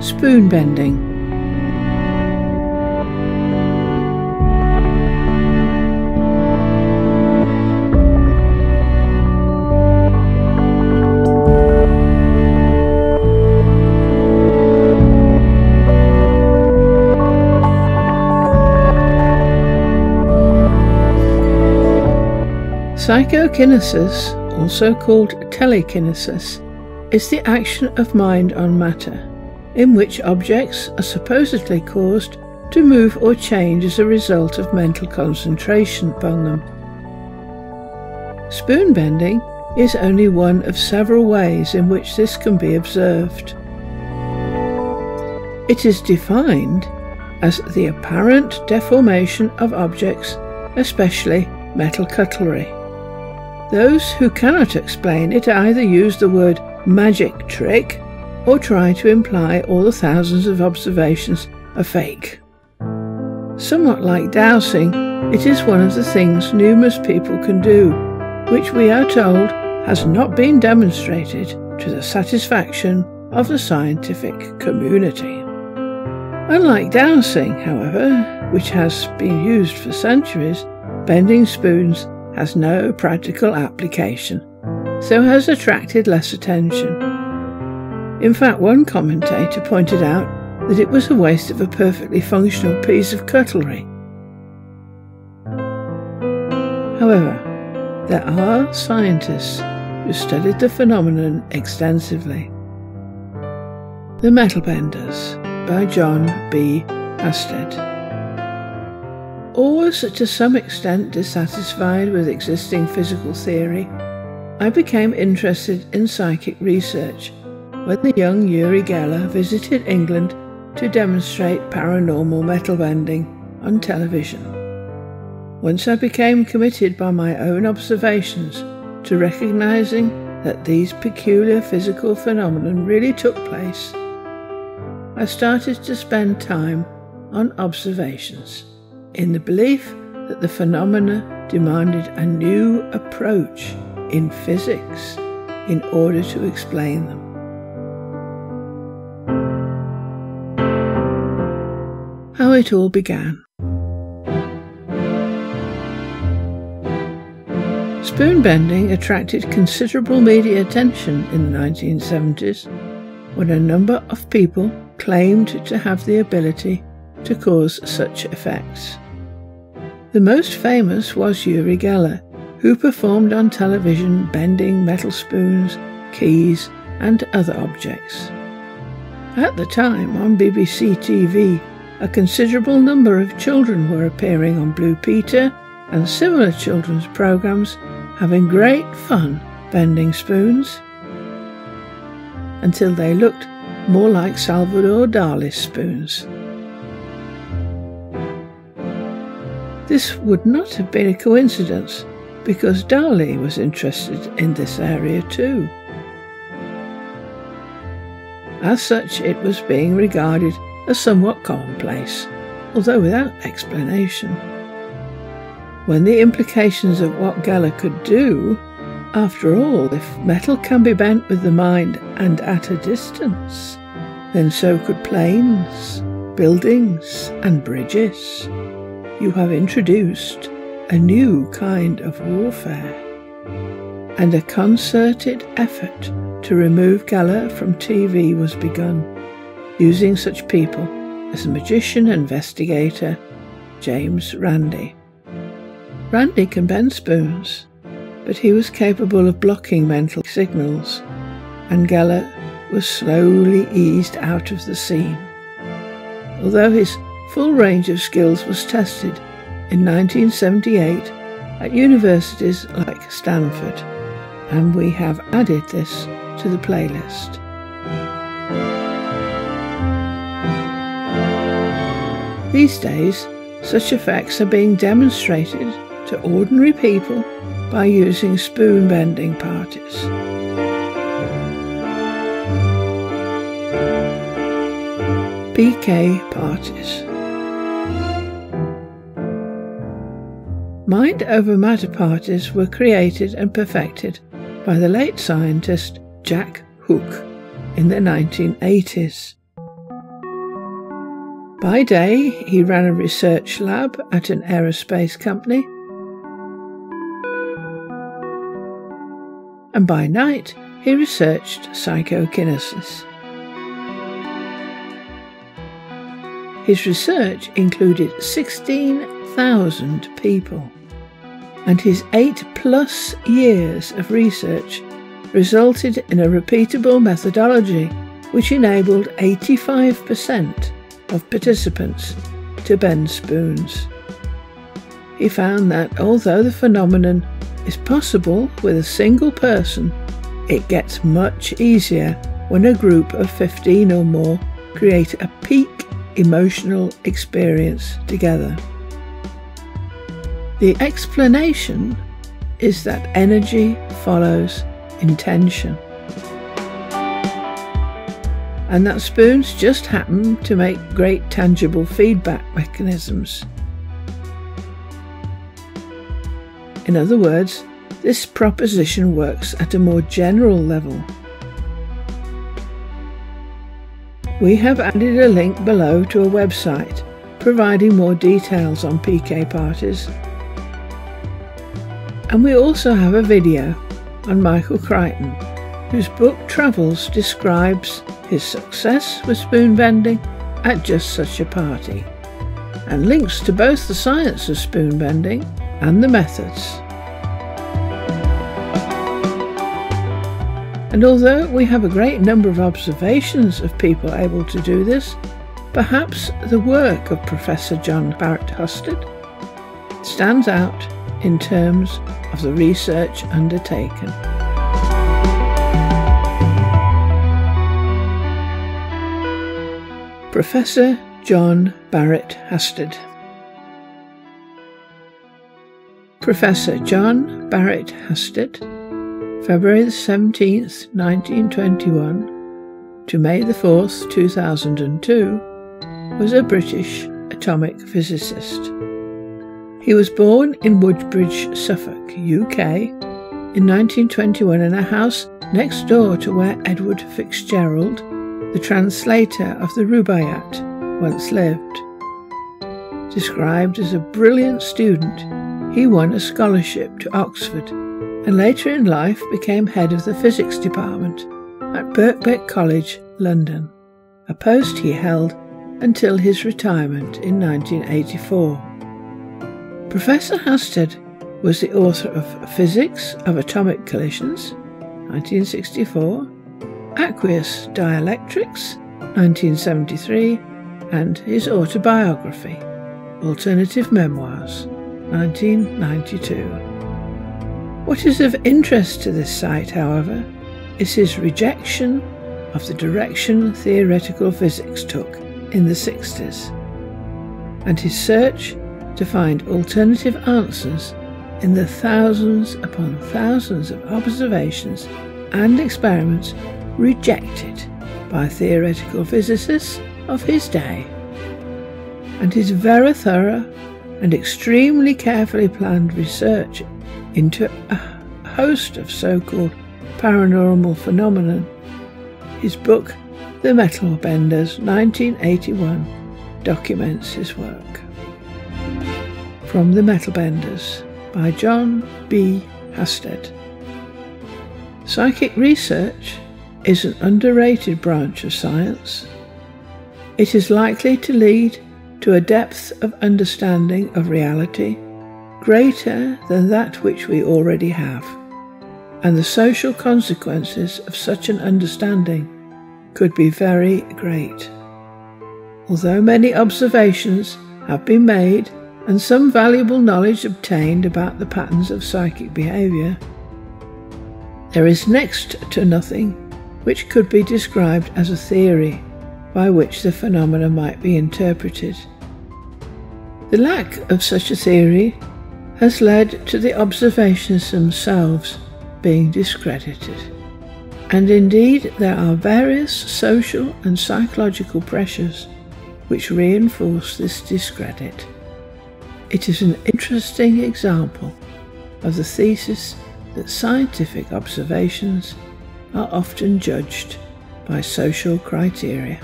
spoon bending. Psychokinesis, also called telekinesis, is the action of mind on matter, in which objects are supposedly caused to move or change as a result of mental concentration upon them. Spoon bending is only one of several ways in which this can be observed. It is defined as the apparent deformation of objects, especially metal cutlery. Those who cannot explain it either use the word magic trick or try to imply all the thousands of observations are fake. Somewhat like dowsing, it is one of the things numerous people can do, which we are told has not been demonstrated to the satisfaction of the scientific community. Unlike dowsing, however, which has been used for centuries, bending spoons has no practical application, so has attracted less attention. In fact, one commentator pointed out that it was a waste of a perfectly functional piece of cutlery. However, there are scientists who studied the phenomenon extensively. The Metal Benders by John B. Hasted. Always to some extent dissatisfied with existing physical theory, I became interested in psychic research when the young Uri Geller visited England to demonstrate paranormal metal bending on television. Once I became committed by my own observations to recognizing that these peculiar physical phenomena really took place, I started to spend time on observations in the belief that the phenomena demanded a new approach in physics in order to explain them. How it all began. Spoon bending attracted considerable media attention in the 1970s when a number of people claimed to have the ability to cause such effects. The most famous was Uri Geller, who performed on television bending metal spoons, keys, and other objects. At the time, on BBC TV, a considerable number of children were appearing on Blue Peter and similar children's programs, having great fun bending spoons until they looked more like Salvador Dali's spoons. This would not have been a coincidence because Dali was interested in this area too. As such, it was being regarded as somewhat commonplace, although without explanation. When the implications of what Geller could do, after all, if metal can be bent with the mind and at a distance, then so could planes, buildings, and bridges you have introduced a new kind of warfare and a concerted effort to remove Geller from TV was begun, using such people as magician investigator James Randi. Randi can bend spoons, but he was capable of blocking mental signals, and Geller was slowly eased out of the scene. Although his full range of skills was tested in 1978 at universities like Stanford, and we have added this to the playlist. These days, such effects are being demonstrated to ordinary people by using spoon bending parties. PK parties. Mind over matter parties were created and perfected by the late scientist Jack Houck in the 1980s. By day, he ran a research lab at an aerospace company, and by night, he researched psychokinesis. His research included 16,000 people, and his eight plus years of research resulted in a repeatable methodology which enabled 85% of participants to bend spoons. He found that although the phenomenon is possible with a single person, it gets much easier when a group of 15 or more create a peak emotional experience together. The explanation is that energy follows intention. And that spoons just happen to make great tangible feedback mechanisms. In other words, this proposition works at a more general level. We have added a link below to a website providing more details on PK parties. And we also have a video on Michael Crichton, whose book Travels describes his success with spoon bending at just such a party, and links to both the science of spoon bending and the methods. And although we have a great number of observations of people able to do this, perhaps the work of Professor John Barrett Hasted stands out in terms of the research undertaken. Professor John Barrett Hasted Professor John Barrett Hasted, February 17th, 1921 to May the 4th, 2002, was a British atomic physicist. He was born in Woodbridge, Suffolk, UK, in 1921 in a house next door to where Edward Fitzgerald, the translator of the Rubaiyat, once lived. Described as a brilliant student, he won a scholarship to Oxford and later in life became head of the physics department at Birkbeck College, London, a post he held until his retirement in 1984. Professor Hasted was the author of Physics of Atomic Collisions, 1964, Aqueous Dielectrics, 1973, and his autobiography, Alternative Memoirs, 1992. What is of interest to this site, however, is his rejection of the direction theoretical physics took in the 60s, and his search to find alternative answers in the thousands upon thousands of observations and experiments rejected by theoretical physicists of his day. And his very thorough and extremely carefully planned research into a host of so called paranormal phenomena, his book, The Metal Benders, 1981, documents his work from The Metal Benders by John B. Hasted. Psychic research is an underrated branch of science. It is likely to lead to a depth of understanding of reality greater than that which we already have, and the social consequences of such an understanding could be very great. Although many observations have been made and some valuable knowledge obtained about the patterns of psychic behaviour, there is next to nothing which could be described as a theory by which the phenomena might be interpreted. The lack of such a theory has led to the observations themselves being discredited. And indeed, there are various social and psychological pressures which reinforce this discredit. It is an interesting example of the thesis that scientific observations are often judged by social criteria.